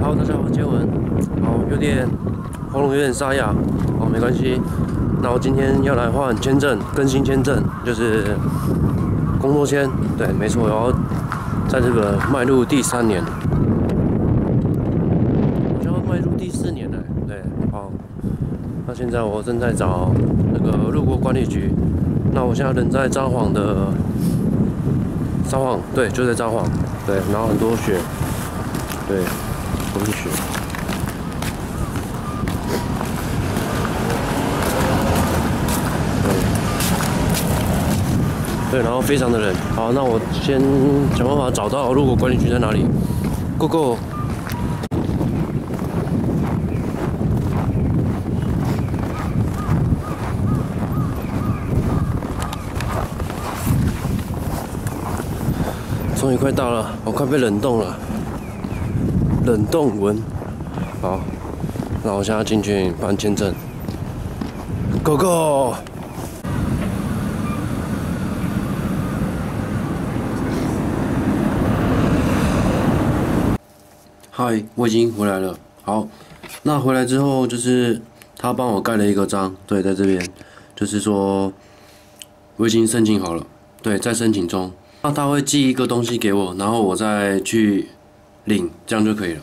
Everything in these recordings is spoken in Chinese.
好，大家好，接文，好，有点喉咙有点沙哑，好，没关系。那我今天要来换签证，更新签证，就是工作签，对，没错，然后在这个迈入第三年，我要迈入第四年了，对，好。那现在我正在找那个路过管理局，那我现在人在札幌的札幌，对，就在札幌，对，然后很多雪，对。都是雪。对，然后非常的冷。好，那我先想办法找到路口管理局在哪里。Go go。终于快到了，我快被冷冻了。冷冻文，好，那我现在进去办签证。Go go！嗨，我已经回来了。好，那回来之后就是他帮我盖了一个章，对，在这边，就是说我已经申请好了，对，在申请中。那他会寄一个东西给我，然后我再去。领这样就可以了，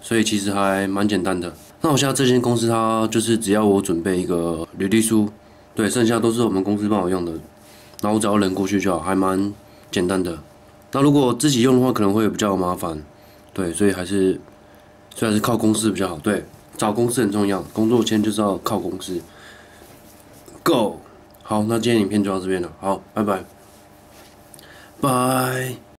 所以其实还蛮简单的。那我现在这间公司，它就是只要我准备一个履历书，对，剩下都是我们公司帮我用的，然后我只要人过去就好，还蛮简单的。那如果自己用的话，可能会比较麻烦，对，所以还是，所以还是靠公司比较好。对，找公司很重要，工作签就是要靠公司。Go，好，那今天影片就到这边了，好，拜拜，拜。